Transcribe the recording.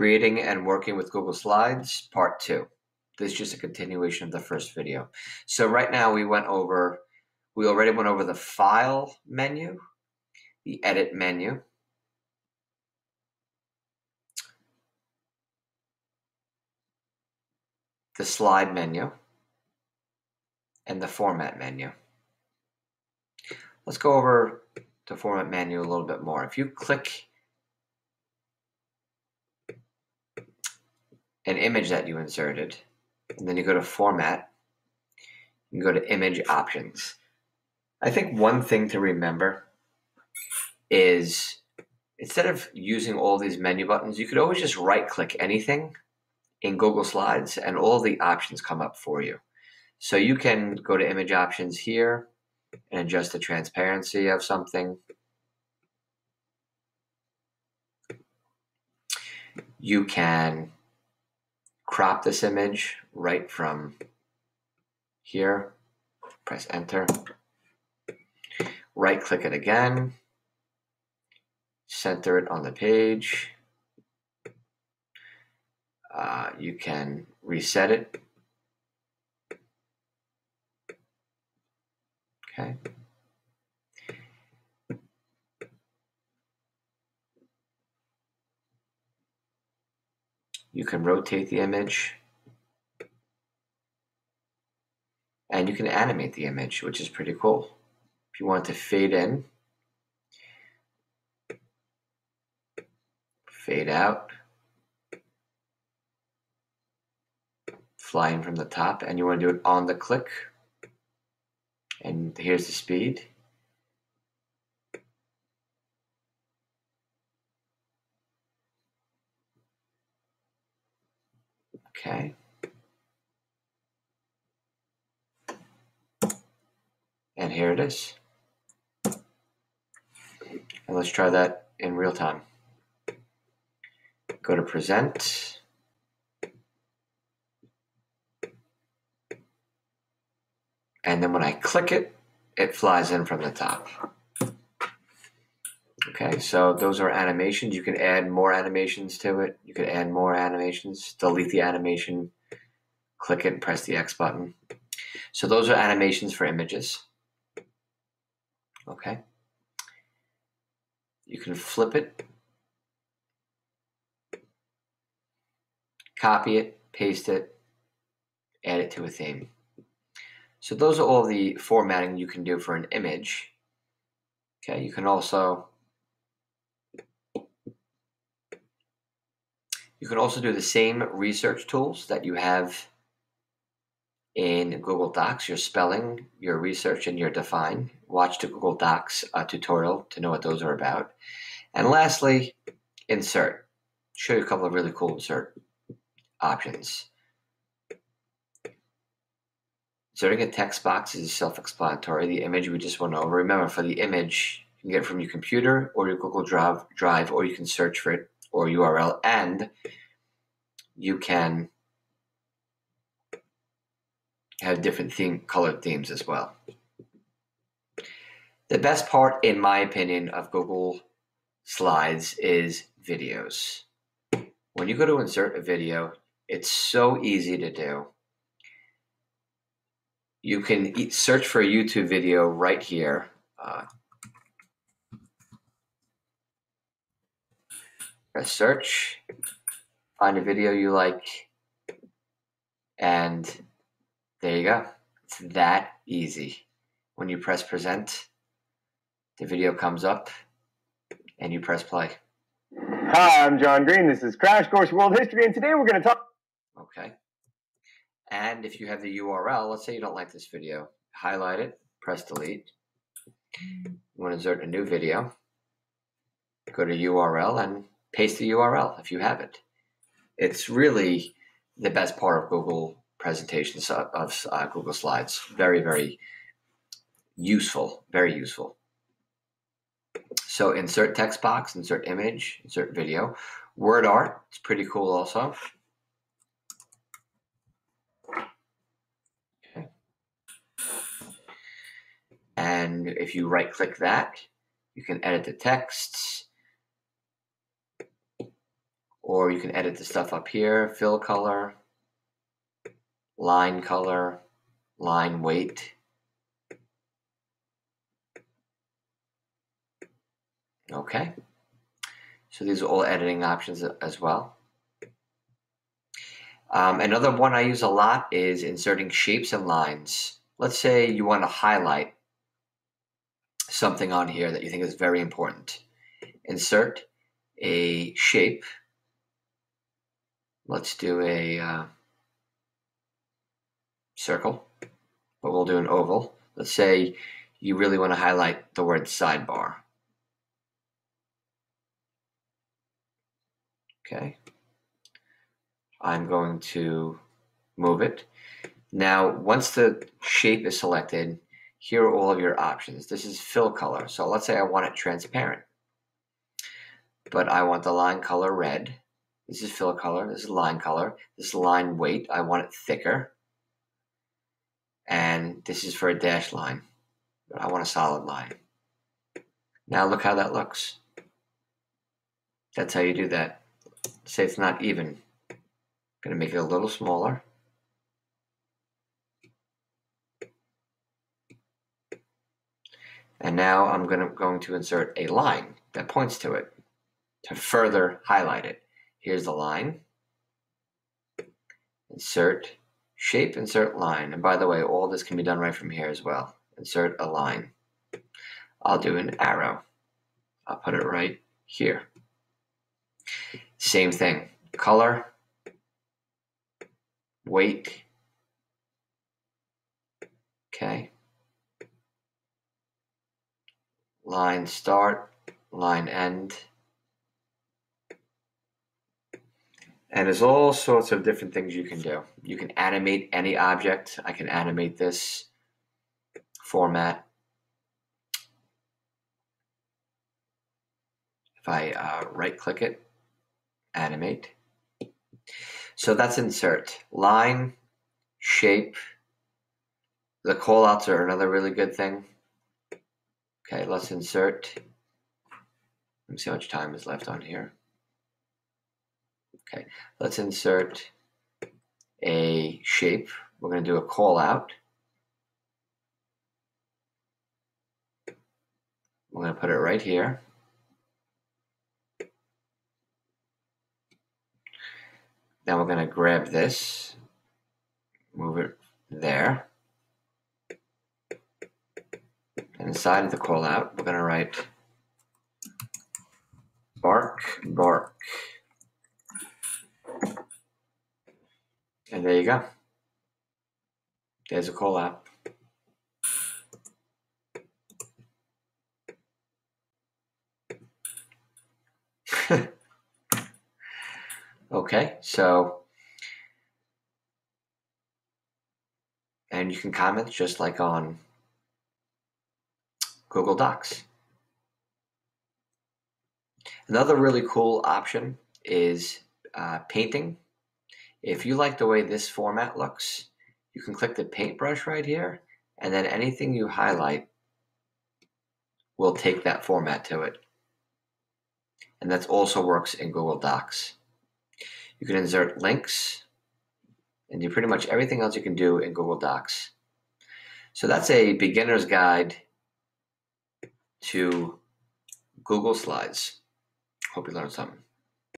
Creating and working with Google Slides, part two. This is just a continuation of the first video. So right now we went over, we already went over the File menu, the Edit menu, the Slide menu, and the Format menu. Let's go over the Format menu a little bit more. If you click an image that you inserted, and then you go to Format, you go to Image Options. I think one thing to remember is instead of using all these menu buttons, you could always just right click anything in Google Slides and all the options come up for you. So you can go to image options here and adjust the transparency of something. You can crop this image right from here, press enter, right click it again, center it on the page. Uh, you can reset it. Okay. You can rotate the image. And you can animate the image, which is pretty cool. If you want to fade in, fade out, fly in from the top, and you want to do it on the click. And here's the speed. Okay. And here it is. And let's try that in real time. Go to present. And then when I click it, it flies in from the top. Okay, so those are animations. You can add more animations to it. You can add more animations. Delete the animation, click it, and press the X button. So those are animations for images. Okay. You can flip it, copy it, paste it, add it to a theme. So those are all the formatting you can do for an image. Okay, you can also You can also do the same research tools that you have in Google Docs, your spelling, your research, and your define. Watch the Google Docs uh, tutorial to know what those are about. And lastly, insert. Show you a couple of really cool insert options. Inserting a text box is self-explanatory. The image we just went over. Remember, for the image, you can get it from your computer or your Google Drive, Drive or you can search for it or URL, and you can have different theme, colored themes as well. The best part, in my opinion, of Google Slides is videos. When you go to insert a video, it's so easy to do. You can search for a YouTube video right here. Uh, press search, find a video you like, and there you go. It's that easy. When you press present, the video comes up and you press play. Hi, I'm John Green. This is Crash Course World History, and today we're going to talk. Okay. And if you have the URL, let's say you don't like this video, highlight it, press delete. You want to insert a new video, go to URL and paste the URL if you have it. It's really the best part of Google presentations of, of uh, Google Slides. Very, very useful. Very useful. So insert text box, insert image, insert video. Word art, it's pretty cool also. And if you right click that, you can edit the text Or you can edit the stuff up here, fill color, line color, line weight. Okay. So these are all editing options as well. Um, another one I use a lot is inserting shapes and lines. Let's say you want to highlight something on here that you think is very important. Insert a shape. Let's do a uh, circle, but we'll do an oval. Let's say you really want to highlight the word sidebar. Okay. I'm going to move it. Now, once the shape is selected, here are all of your options. This is fill color. So let's say I want it transparent, but I want the line color red. This is fill color. This is line color. This is line weight. I want it thicker. And this is for a dash line, but I want a solid line. Now look how that looks. That's how you do that. Say it's not even. I'm Going to make it a little smaller. And now I'm going to, going to insert a line that points to it to further highlight it. Here's the line. Insert shape, insert line. And by the way, all this can be done right from here as well. Insert a line. I'll do an arrow. I'll put it right here. Same thing. Color, weight. Okay. Line start, line end. And there's all sorts of different things you can do. You can animate any object. I can animate this format. If I uh, right click it, animate. So that's insert. Line, shape. The callouts are another really good thing. Okay, let's insert. Let me see how much time is left on here. Okay, let's insert a shape. We're going to do a call out. We're going to put it right here. Now we're going to grab this, move it there. And inside of the call out, we're going to write bark, bark. And there you go. There's a call out. Okay, so, and you can comment just like on Google Docs. Another really cool option is uh, painting. If you like the way this format looks, you can click the paintbrush right here, and then anything you highlight will take that format to it. And that also works in Google Docs. You can insert links and do pretty much everything else you can do in Google Docs. So that's a beginner's guide to Google Slides. Hope you learned something.